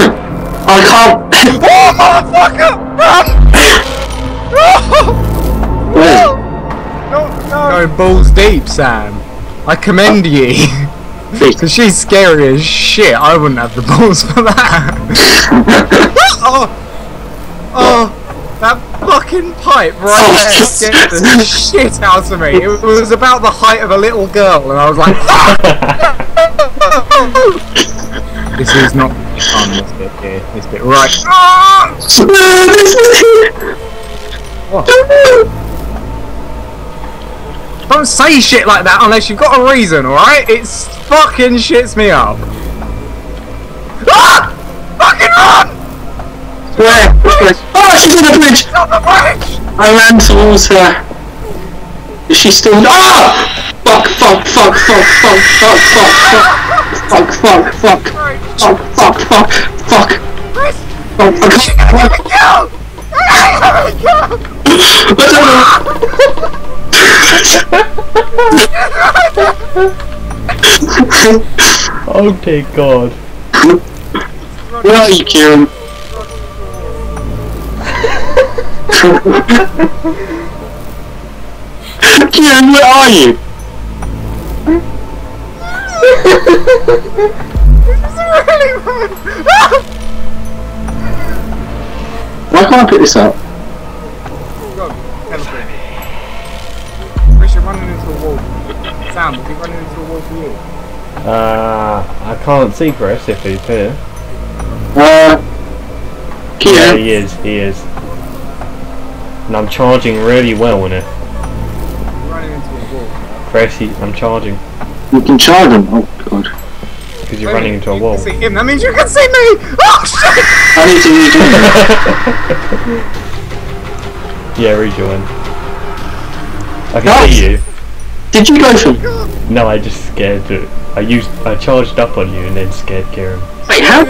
I can't. Oh, motherfucker! Where? No, no. Going balls deep, Sam. I commend ye. Because she's scary as shit. I wouldn't have the balls for that. oh, oh, that fucking pipe right there scared the shit out of me. It was about the height of a little girl, and I was like, this is not fun. This bit here. This bit right. Don't say shit like that unless you've got a reason, alright? It's fucking shits me up. Ah! Fucking run! Where? Oh, she's on the bridge! She's on the bridge! I ran towards her. Is she still? Ah! Fuck! Fuck! Fuck! Fuck! Fuck! Fuck! Fuck! Fuck! Fuck! Fuck! Fuck! Fuck! fuck, fuck. Chris, oh, I'm go! I'm go! Oh dear god. Where are you, Kieran? Kieran, where are you? Really bad! Why can't I pick this up? Go, teleport. Chris, you're running into a wall. Sam, is he running into a wall for you? Uh, I can't see Chris if he's here. Uh, Yeah, he is, he is. And I'm charging really well in it. You're running into a wall. Chris, he, I'm charging. you can charge them. Oh god. Because you're running into a wall. Can see him. That means you can see me! Oh shit! I need to rejoin. yeah, rejoin. I can Nice. see you. Did you go from? No, I just scared you. I used, I charged up on you and then scared Kieran. Wait, how?